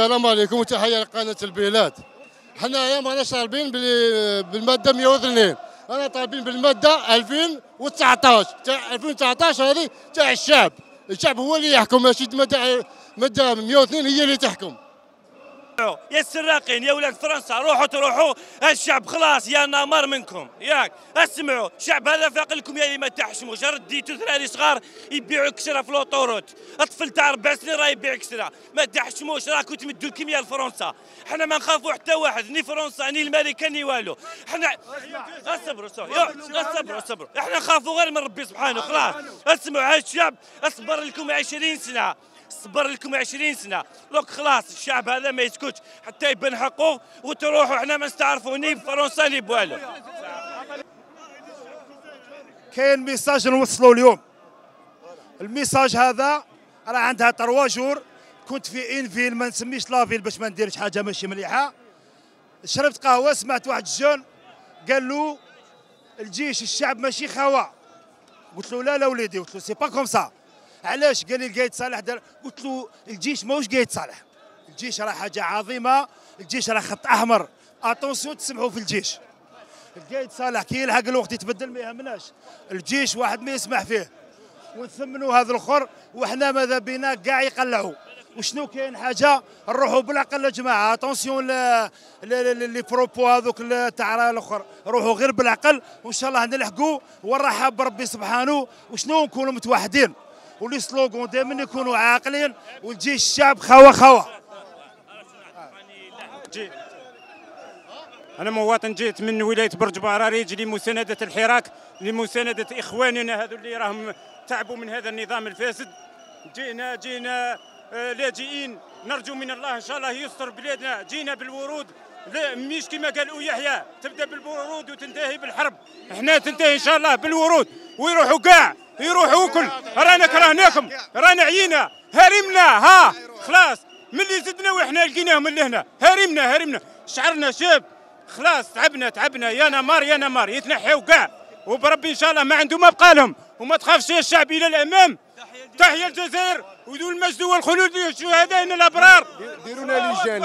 السلام عليكم وتحية لقناة البلاد. حنا ماناش طالبين بال- بالمادة 102 أنا طالبين بالمادة 2019 تاع 2019 هذه تاع الشعب. الشعب هو اللي يحكم ماشي ماده مادة 102 هي اللي تحكم. يا السراقين يا ولاد فرنسا روحوا تروحوا. الشعب خلاص يا نامر منكم. ياك اسمعوا الشعب هذا فاق لكم يا اللي ما تحشموش رديتوا ثراري صغار يبيعوا كسره في الأوتوروت. الطفل تاع ربع سنين راه يبيع كسره ما تحشموش راكم تمدوا الكيمياء لفرنسا. حنا ما نخافوا حتى واحد ني فرنسا ني الماريكا ني والو. حنا اصبروا اصبروا. اصبروا إحنا نخافوا غير من ربي سبحانه خلاص. اسمعوا هذا الشعب أصبر لكم 20 سنة. صبر لكم 20 سنة. لوك خلاص الشعب هذا ما يسكتش. حتى يبان حقه وتروحوا. إحنا ما نستعرفوا ني بفرنسا ني بوالو. كاين message نوصلوا اليوم. ال message هذا راه عندها trois jours. كنت في une ville ما نسميش la ville باش ما نديرش حاجة ماشي مليحة. شربت قهوة سمعت واحد ال jeune. قال له الجيش الشعب ماشي خوا. قلت له لا لا وليدي قلت له c'est pas comme ça. علاش؟ قال لي القايد صالح دار قلت له الجيش ماهوش قايد صالح. الجيش راه حاجة عظيمة. الجيش راه خط أحمر. attention تسمعوا في الجيش. القايد صالح كي يلحق الوقت يتبدل ما يهمناش. الجيش واحد ما يسمح فيه. ونثمنوا هذا الآخر وحنا ماذا بينا؟ كاع يقلعوا. وشنو كاين حاجة؟ نروحوا بالعقل يا جماعة. attention les propos هذوك تاع الأخر. روحوا غير بالعقل وإن شاء الله نلحقوا والراحه بربي سبحانه. وشنو نكونوا متوحدين؟ و les slogans دائما يكونوا عاقلين والجيش الشعب خوا خوا. أنا مواطن جيت من ولاية برج بعراريج لمساندة الحراك لمساندة إخواننا هذو اللي راهم تعبوا من هذا النظام الفاسد. جينا جينا آه، لاجئين. نرجو من الله إن شاء الله يستر بلادنا. جينا بالورود. لا مش كما قال يحيى تبدأ بالورود وتنتهي بالحرب. إحنا تنتهي إن شاء الله بالورود. ويروحوا كاع يروحوا كل رانا كرهناكم. رانا عيينا. هرمنا. ها. خلاص. من اللي زدنا وإحنا لقيناهم اللي هنا. هرمنا هرمنا. شعرنا شاب. خلاص. تعبنا تعبنا. يا نمار يا نمار. يتنحيوا كاع. وبربي إن شاء الله ما عنده ما بقى لهم. وما تخافش يا الشعب إلى الأمام. تحيا الجزائر وذو المجد والخلود. للشهداء الأبرار. ديرونا لجان